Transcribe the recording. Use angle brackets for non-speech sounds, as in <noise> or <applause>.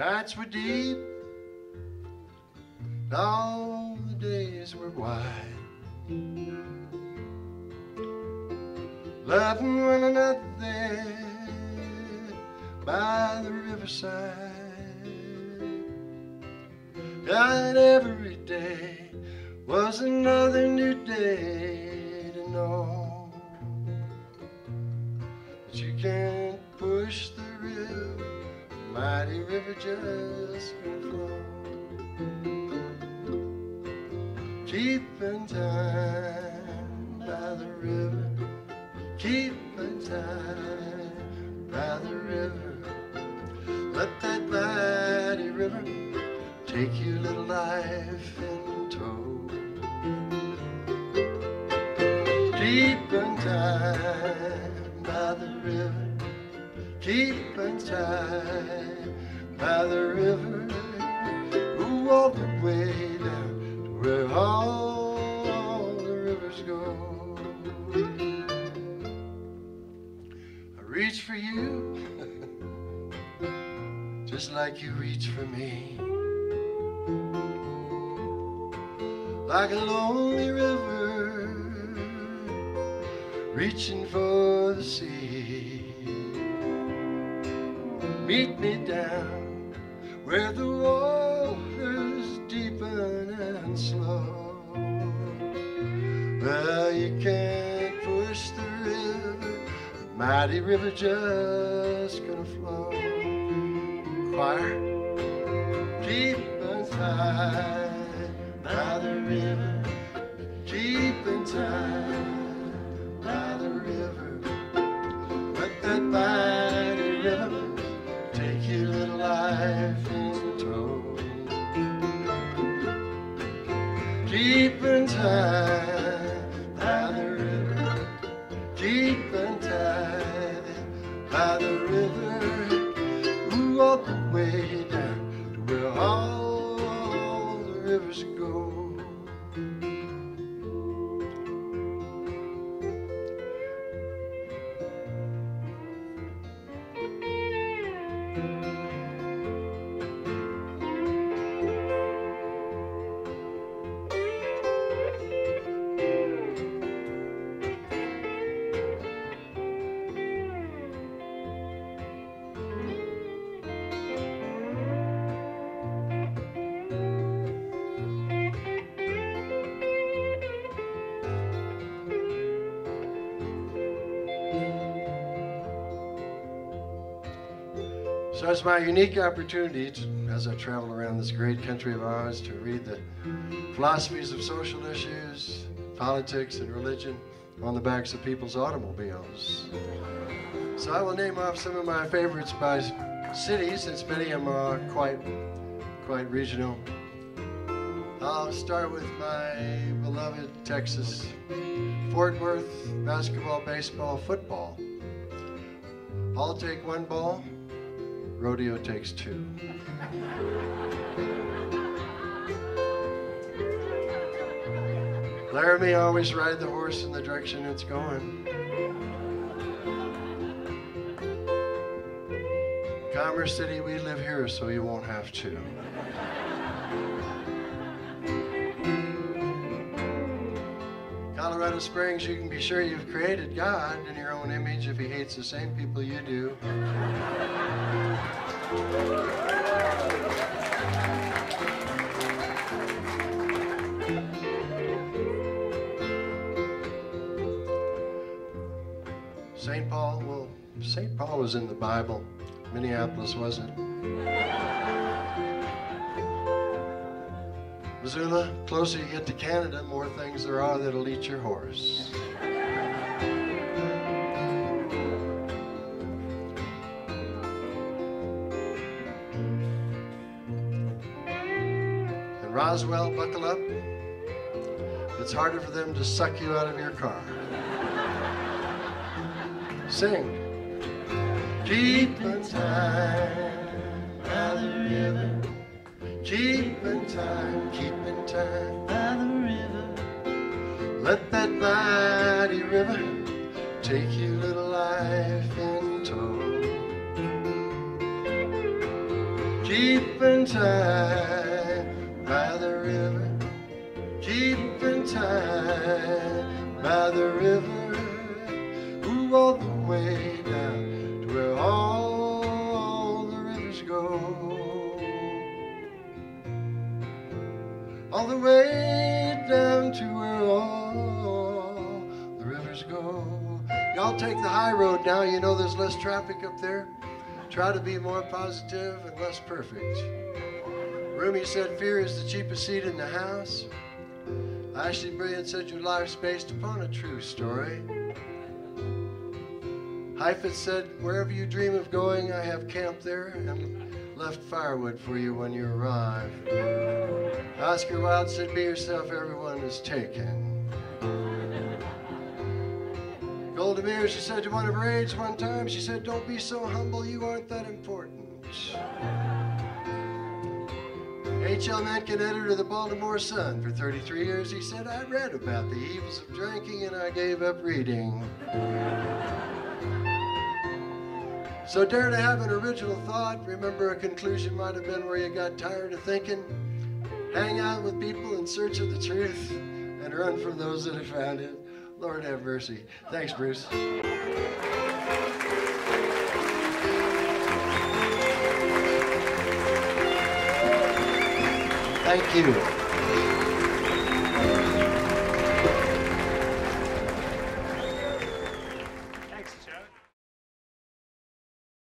Nights were deep, all the days were wide. Loving one another by the riverside. And every day was another new day to know mighty river just can flow. Keeping time by the river, keeping time by the river. Let that mighty river take your little life in tow. Keeping time by the river, keeping time by the river. Who all the way down to where all the rivers go. I reach for you <laughs> just like you reach for me. Like a lonely river reaching for the sea. Meet me down where the waters deepen and slow. Well, you can't push the river, the mighty river just gonna flow. Choir, keep on time by the river, keep in Keep in time by the river, keep in time by the river. Who walk the way down to where all the rivers go. So it's my unique opportunity to, as I travel around this great country of ours to read the philosophies of social issues, politics, and religion on the backs of people's automobiles. So I will name off some of my favorites by city, since many of them are quite, quite regional. I'll start with my beloved Texas, Fort Worth, basketball, baseball, football. I'll take one ball, rodeo takes two. Laramie always ride the horse in the direction it's going. Commerce City, we live here so you won't have to. Colorado Springs, you can be sure you've created God in your own image if he hates the same people you do. St. Paul, well, St. Paul was in the Bible. Minneapolis wasn't. Missoula, closer you get to Canada, more things there are that'll eat your horse. And Roswell, buckle up. It's harder for them to suck you out of your car. Sing. Keeping time by the river. Keeping time, keeping time by the river. Let that mighty river take your little life in tow. Keep keeping time by the river, keeping time by the river, ooh, all the way down the way down to where all the rivers go. Y'all take the high road now, you know there's less traffic up there. Try to be more positive and less perfect. Rumi said fear is the cheapest seat in the house. Ashleigh Brilliant said your life's based upon a true story. Hafiz said, wherever you dream of going, I have camped there and left firewood for you when you arrive. Oscar Wilde said, be yourself, everyone is taken. Golda Meir, she said to one of her aides one time, she said, don't be so humble, you aren't that important. H.L. Mencken, editor of the Baltimore Sun for 33 years, he said, I read about the evils of drinking and I gave up reading. So dare to have an original thought. Remember a conclusion might have been where you got tired of thinking. Hang out with people in search of the truth and run from those that have found it. Lord have mercy. Thanks, Bruce. Thank you.